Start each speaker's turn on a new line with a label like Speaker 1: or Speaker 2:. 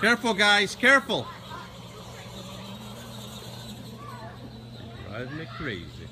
Speaker 1: Careful, guys, careful. Drive me crazy.